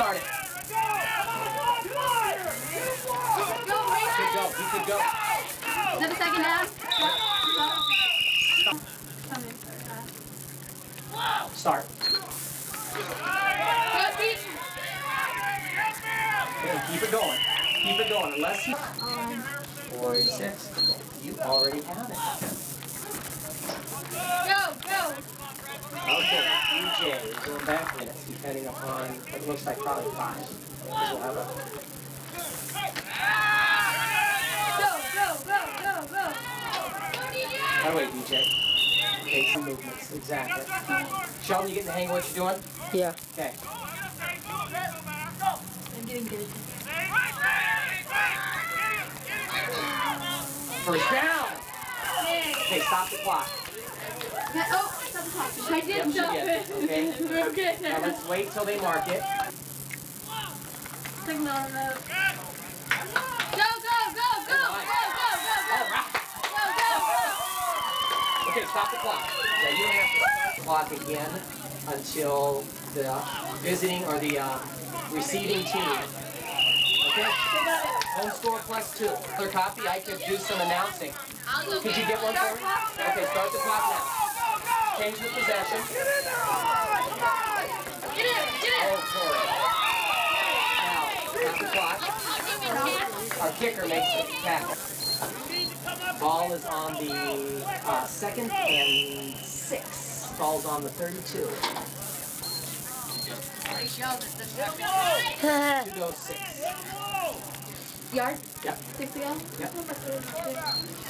start it. Could go. He could go. Is that a second down? Start. Okay, keep it going. Keep it going. Unless you. Um, Four, six. You already have it. go, go. Okay, DJ, going back minutes, depending upon, it looks like probably five. Because we'll have a, Go, go, go, go, go. the way, DJ. Okay, some movements, exactly. Sheldon, you getting the hang of what you're doing? Yeah. Okay. I'm getting good. First down. Okay, stop the clock. Oh, stop. I didn't she stop it. Okay. Okay Now now. let's wait till they mark it. Signal on the. Go, go, go, go, go, go, go, go. All right. Go, go, go. Okay, stop the clock. Yeah, you don't have to start the clock again until the visiting or the uh, receiving team. Okay? Home score plus two. Clear copy, I could do some announcing. Could you get one for me? Okay, start the clock now. Change the possession. Get in it, get it. Oh, Corey. Now, stop the clock. Our kicker makes the tackle. Ball is on the uh, second and six. Ball's on the 32. To go six. Yard? Yep. Six to go? Yep.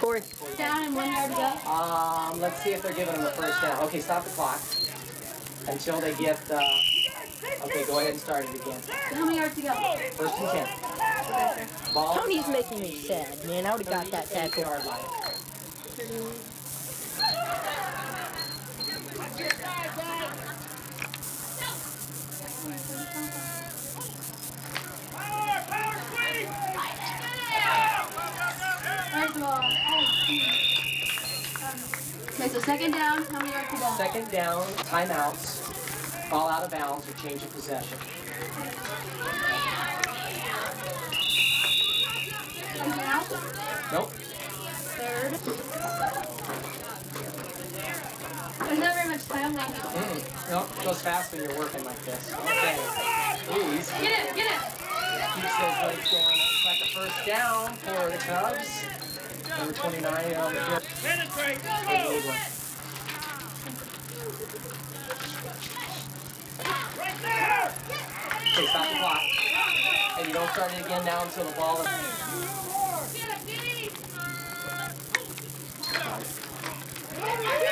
Corey. Down and one yard to go? Um, let's see if they're giving them the first down. Okay, stop the clock until they get. the... okay, go ahead and start it again. How many yards to go? First and ten. Okay. Ball. Tony's making me sad, man. I would have got that 38 tackle. yard line. Okay, so second down, how many yards to go? Second down, timeouts, ball out of bounds, or change of possession. Nope. Third. There's not very much time left. Mm-mm. Nope. Goes fast when you're working like this. Okay. Ooh, he's Get it, get it. keeps those legs going. It's like a first down for the Cubs. Number 29 on the field. Penetrate. Need one. Right there. Okay, stop the clock. And you don't start it again now until the ball is. Oh,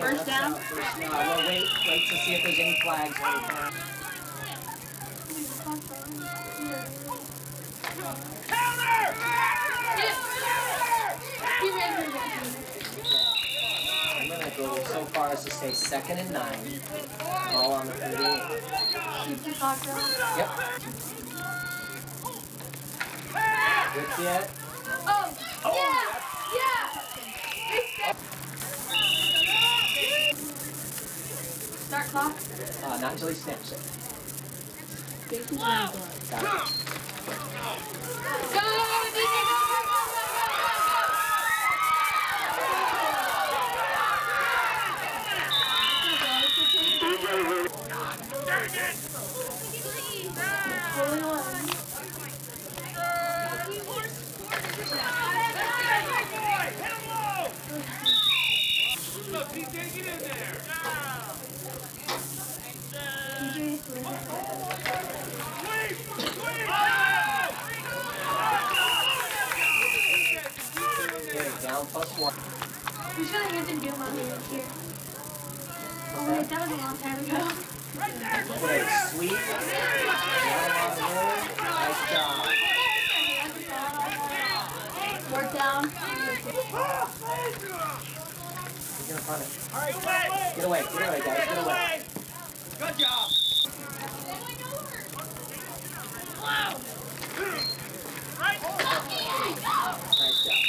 First down? First down. Well, wait, wait to see if there's any flags. I'm so far as to say second and nine. All on the 38. Keep the clock going. Yep. Good yet? Oh. Start clock. Uh, not until he snaps it. Go, go, plus one. We should have answered Doom on here. here. Oh wait, that was a long time ago. Okay, sweet. Down on the roll. Nice job. Fourth down. He's gonna punt it. All right, away. Get away, get away, guys, get away. Good job. Right. Nice job.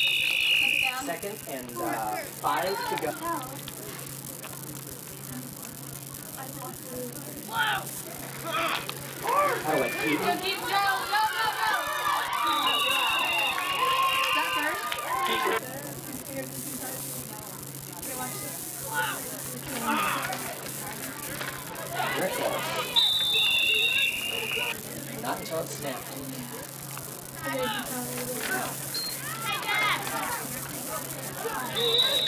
Second and uh, five to go. Oh, wait, Keaton. Very close. Not until it's snapped. Ball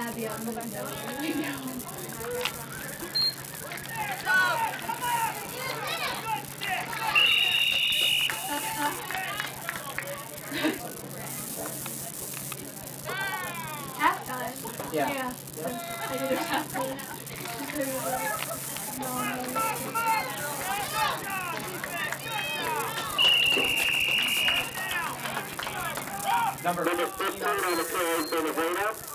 Abby on the window. Half time. Yeah. Yeah. I did half time. Number 15 on the play for the Raider.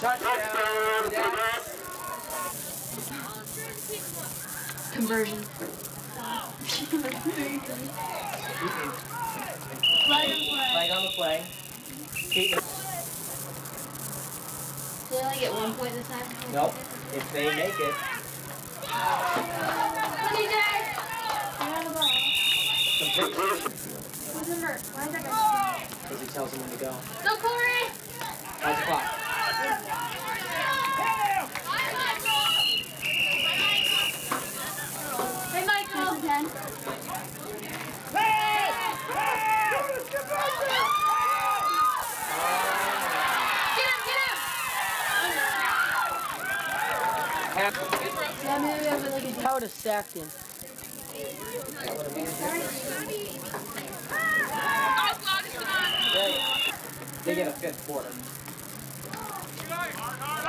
touchdown. Down. Conversion. Right on the play. Keaton. Did I only get one point this time? Nope. If they make it, Honey, Dad! I the ball. complete. What's the number? Why is that guy? Because he tells them when to go. Go, Corey! How's the clock? Hey, Michael! Ten. Get him, get him! Half. Yeah, maybe I would like a I would have sacked him. They get a fifth quarter.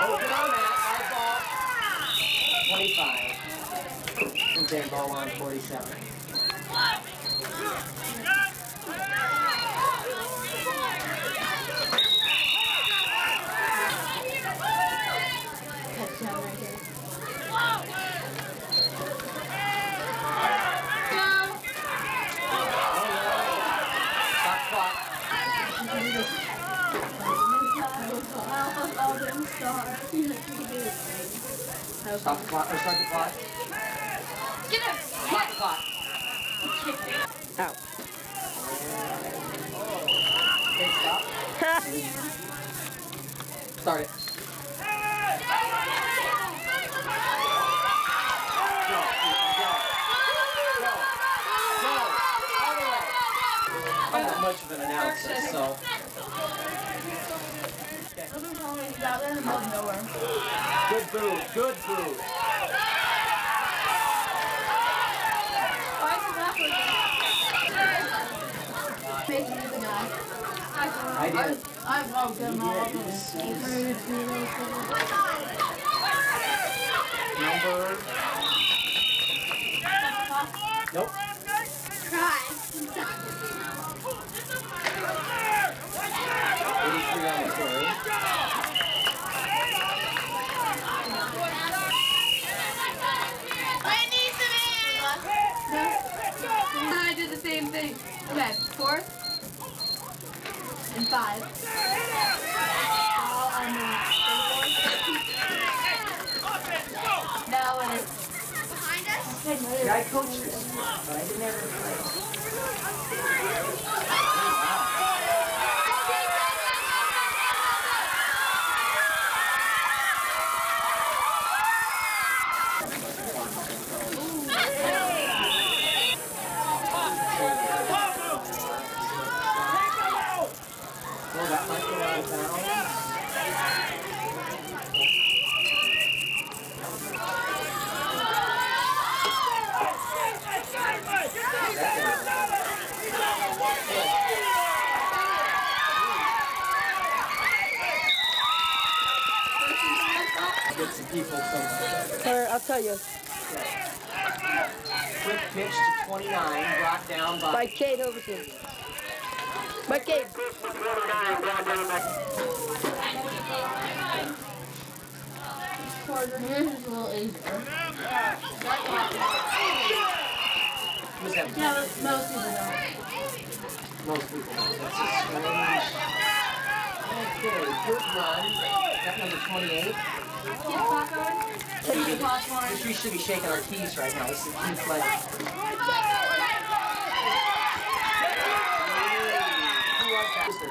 Oh, good on that. High ball. 25. And J ball on 47. touchdown right here. Stop the clock. Or start the clock. Get him! Stop the clock. Okay, stop. Start it. Go. Go. Go. Go. All the way. I'm not much of an so. Good boo. Good boo. I did. I've all good Number. Nope. Eighty-three on the play. I did the same thing. Okay, fourth. and five. All under. No, and it's behind us. Yeah, I coached this, but I didn't ever play. Oh, that might go out of bounds. Get some people some Or I'll tell you. quick pitch to 29, brought down by By Cade Overton. By Cade. 29 down down by who's that? Yeah, but most people don't. Most people. That's a strange. Okay, good run. That number 28. Keep the clock going. Keep the clock going. This we should be shaking our keys right now. This is key play. Who was that? Was their kicker? Okay. Oh, gee. There's another game after this?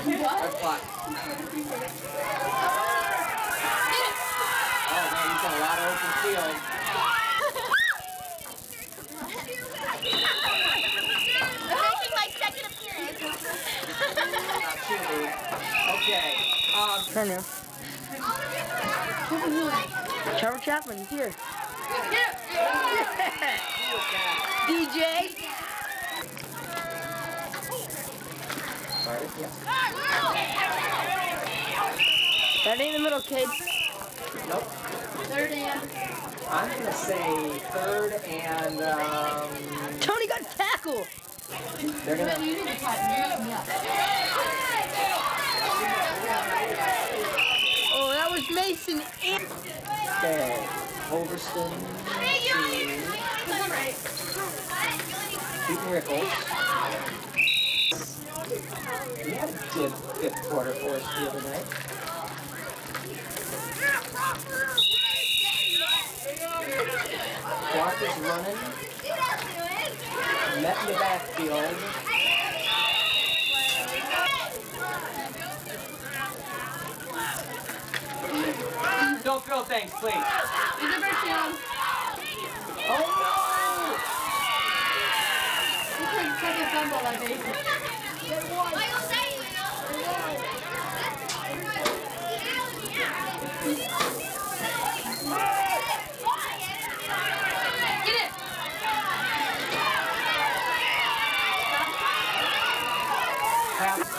Oh man, he's got a lot of open field. making my second appearance. Okay. Um, Turn now. Trevor Chapman here. DJ. Sorry. Yeah. That ain't the middle, Cade. Nope. Third and. I'm gonna say third and um, Tony got tackled. they're gonna. You need to cut me up. Oh, that was Mason. And Okay. Overton to Peyton Rickles. Had a good quarter for us the other night. Is running. Met in the backfield. Don't throw things, please. Is it Oh You could second fumble that baby. Get it! no! Pass.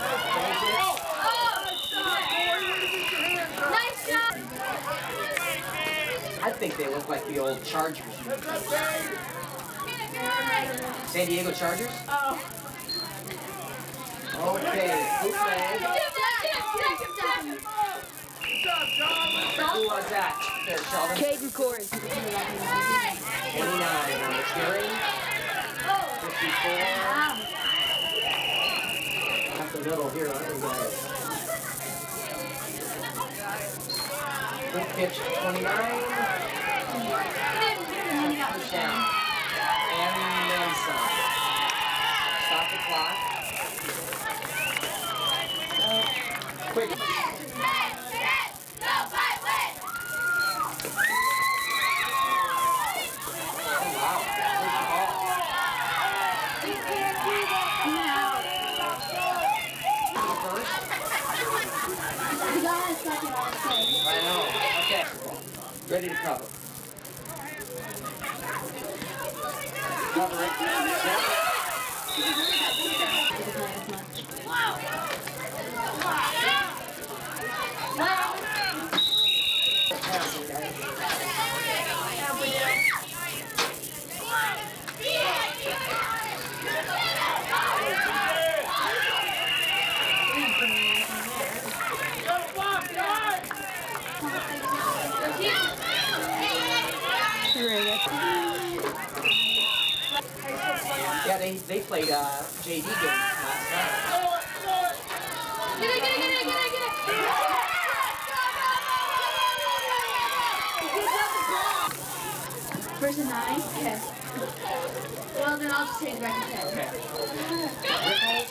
Finish it. Nice job! I think they look like the old Chargers. San Diego Chargers? Oh. Okay, bootleg. Who was that? There, Sheldon. Caden Corey. 29. Jerry. 54. Up the middle here, aren't we? Quick pitch, 29. Touchdown. And then some. Stop the clock. Quick. Oh, wow. I know. Okay. Ready to cover. Cover it. Snap it. Passing, guys. Ring it. Yeah, they, they played uh, JV game last night. First and nine? Yes. Well, then I'll just take it back to ten. Okay.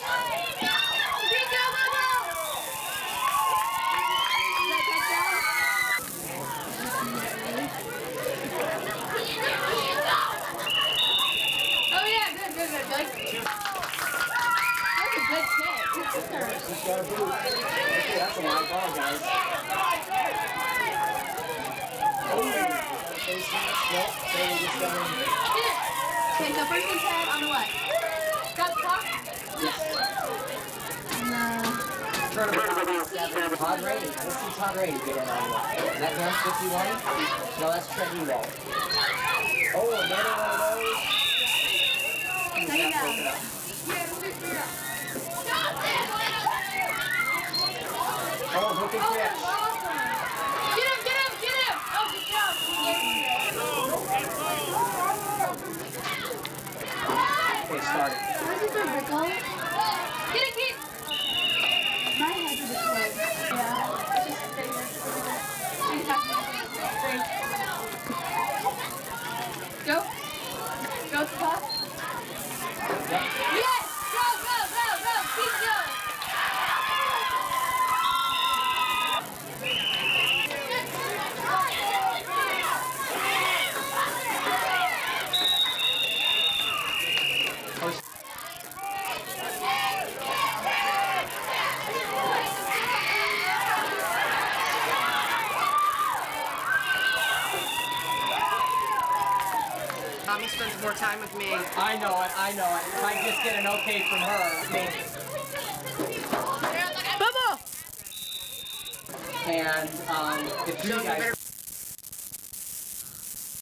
Rickles yeah, good, good, good. Like, that's a good kick. He's got a boot. Okay, that's a wide ball, guys. Oh, face mask. Nope. They just got him. Okay, so first and ten on the what? Got the clock? Turn it Todd Rainey. Let's see Todd Rainey get in on one. Is that him? 51? No, that's Trent Ewald. Oh, another one of those. Second down. broken up. Oh, hook and catch. Get him, get him, get him! Oh, good job. Okay, start it. Where's it for Rickle? Get it, get My head's a bit close. Yeah. It's just right here. You talk to me. Great. Go. Go to top. Yep. Yes! Go, go, go, go! Keep going! First. Mommy spends more time with me. I know it, I know it. If I just get an okay from her, maybe. Bubba! And um, if you guys better